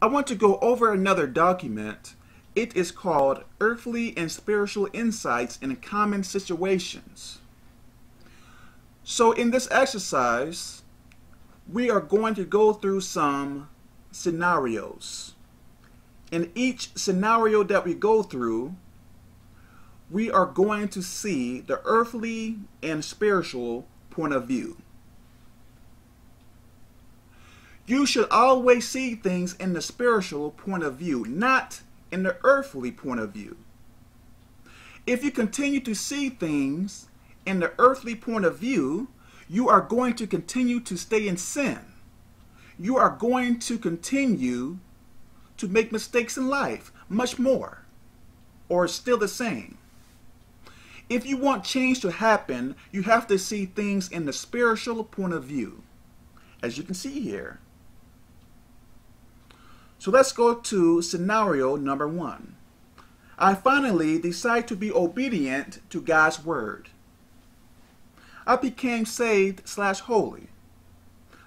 I want to go over another document. It is called Earthly and Spiritual Insights in Common Situations. So in this exercise, we are going to go through some scenarios. In each scenario that we go through, we are going to see the earthly and spiritual point of view. You should always see things in the spiritual point of view, not in the earthly point of view. If you continue to see things in the earthly point of view, you are going to continue to stay in sin. You are going to continue to make mistakes in life, much more, or still the same. If you want change to happen, you have to see things in the spiritual point of view, as you can see here. So let's go to scenario number one. I finally decide to be obedient to God's word. I became saved slash holy.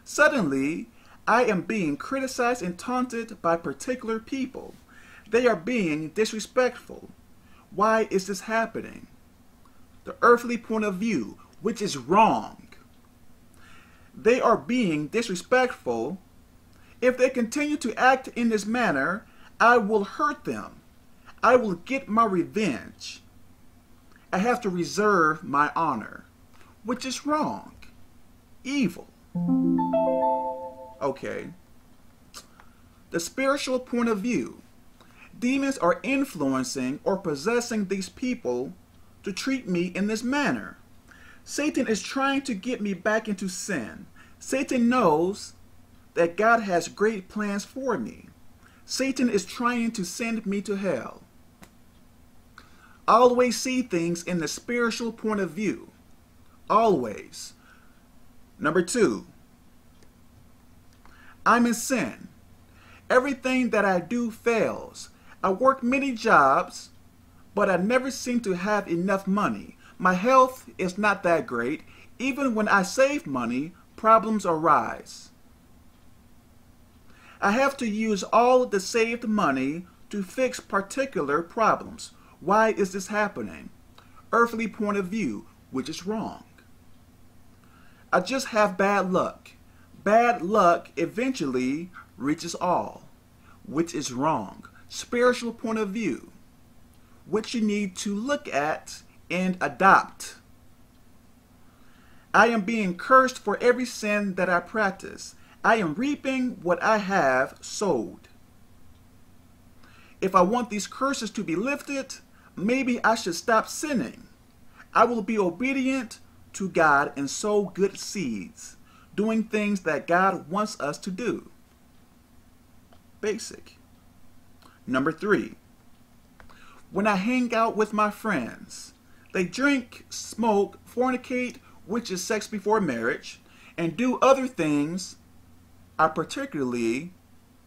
Suddenly, I am being criticized and taunted by particular people. They are being disrespectful. Why is this happening? The earthly point of view, which is wrong. They are being disrespectful if they continue to act in this manner, I will hurt them. I will get my revenge. I have to reserve my honor, which is wrong, evil. Okay. The spiritual point of view. Demons are influencing or possessing these people to treat me in this manner. Satan is trying to get me back into sin. Satan knows that God has great plans for me. Satan is trying to send me to hell. Always see things in the spiritual point of view. Always. Number two, I'm in sin. Everything that I do fails. I work many jobs, but I never seem to have enough money. My health is not that great. Even when I save money, problems arise. I have to use all the saved money to fix particular problems. Why is this happening? Earthly point of view, which is wrong. I just have bad luck. Bad luck eventually reaches all, which is wrong. Spiritual point of view, which you need to look at and adopt. I am being cursed for every sin that I practice. I am reaping what I have sowed. If I want these curses to be lifted, maybe I should stop sinning. I will be obedient to God and sow good seeds, doing things that God wants us to do. Basic. Number three, when I hang out with my friends, they drink, smoke, fornicate, which is sex before marriage, and do other things I particularly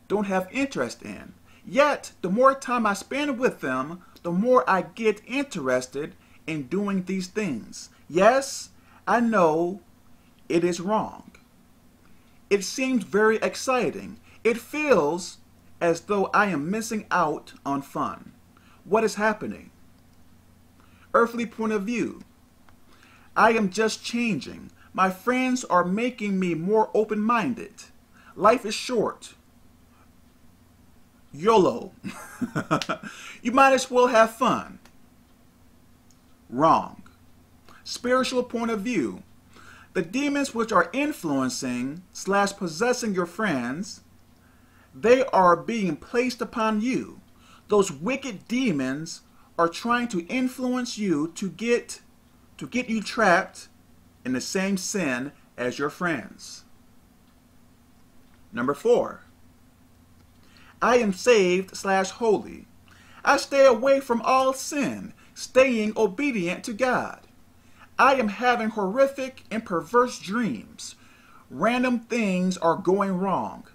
don't have interest in. Yet, the more time I spend with them, the more I get interested in doing these things. Yes, I know it is wrong. It seems very exciting. It feels as though I am missing out on fun. What is happening? Earthly point of view. I am just changing. My friends are making me more open-minded. Life is short. YOLO. you might as well have fun. Wrong. Spiritual point of view. The demons which are influencing slash possessing your friends, they are being placed upon you. Those wicked demons are trying to influence you to get to get you trapped in the same sin as your friends. Number four, I am saved slash holy. I stay away from all sin, staying obedient to God. I am having horrific and perverse dreams. Random things are going wrong.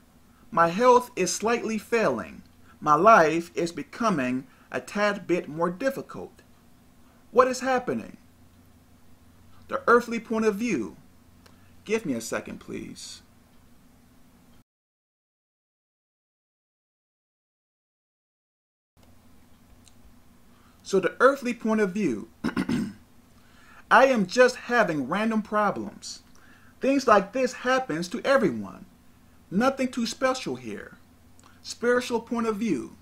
My health is slightly failing. My life is becoming a tad bit more difficult. What is happening? The earthly point of view. Give me a second, please. So the earthly point of view, I am just having random problems. Things like this happens to everyone. Nothing too special here. Spiritual point of view.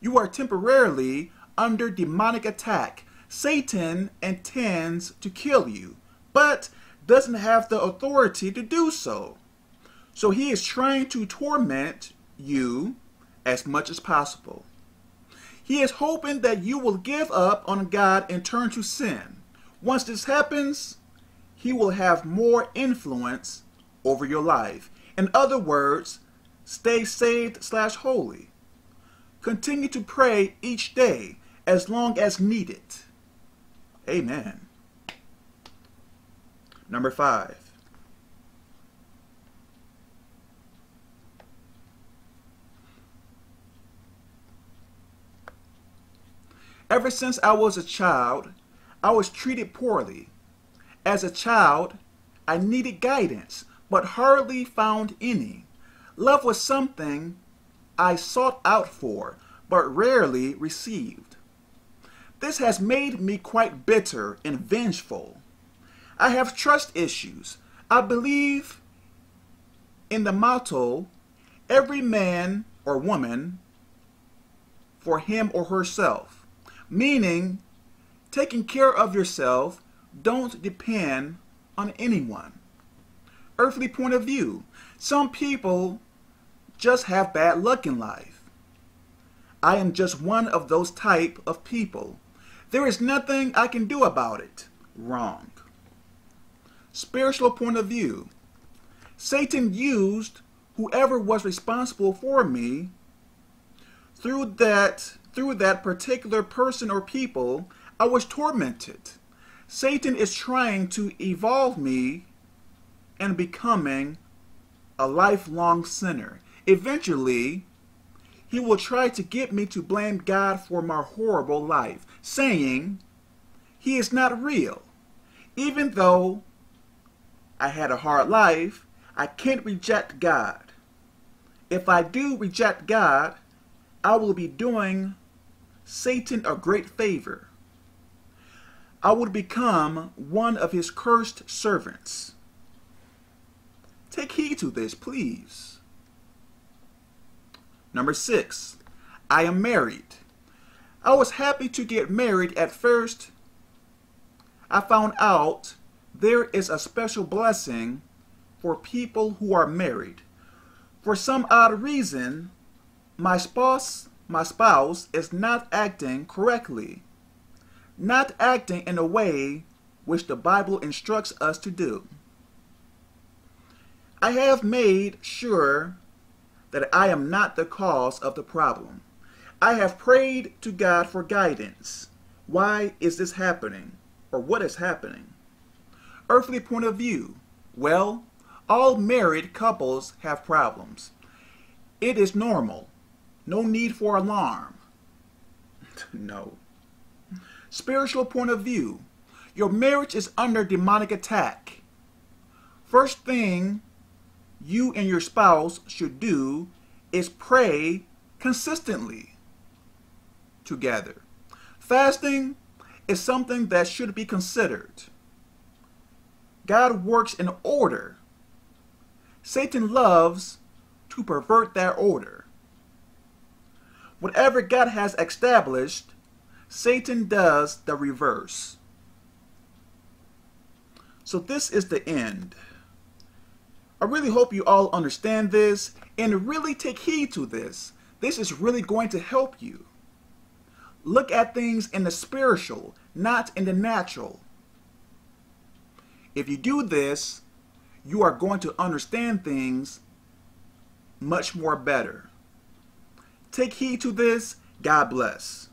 You are temporarily under demonic attack. Satan intends to kill you, but doesn't have the authority to do so. So he is trying to torment you as much as possible. He is hoping that you will give up on God and turn to sin. Once this happens, he will have more influence over your life. In other words, stay saved slash holy. Continue to pray each day as long as needed. Amen. Number five. Ever since I was a child, I was treated poorly. As a child, I needed guidance, but hardly found any. Love was something I sought out for, but rarely received. This has made me quite bitter and vengeful. I have trust issues. I believe in the motto, every man or woman for him or herself meaning taking care of yourself don't depend on anyone. Earthly point of view. Some people just have bad luck in life. I am just one of those type of people. There is nothing I can do about it. Wrong. Spiritual point of view. Satan used whoever was responsible for me through that through that particular person or people, I was tormented. Satan is trying to evolve me and becoming a lifelong sinner. Eventually, he will try to get me to blame God for my horrible life, saying he is not real. Even though I had a hard life, I can't reject God. If I do reject God, I will be doing Satan a great favor. I would become one of his cursed servants. Take heed to this, please. Number six, I am married. I was happy to get married at first. I found out there is a special blessing for people who are married. For some odd reason, my spouse my spouse is not acting correctly, not acting in a way which the Bible instructs us to do. I have made sure that I am not the cause of the problem. I have prayed to God for guidance. Why is this happening? Or what is happening? Earthly point of view. Well, all married couples have problems. It is normal. No need for alarm. no. Spiritual point of view. Your marriage is under demonic attack. First thing you and your spouse should do is pray consistently together. Fasting is something that should be considered. God works in order. Satan loves to pervert that order. Whatever God has established, Satan does the reverse. So this is the end. I really hope you all understand this and really take heed to this. This is really going to help you. Look at things in the spiritual, not in the natural. If you do this, you are going to understand things much more better. Take heed to this. God bless.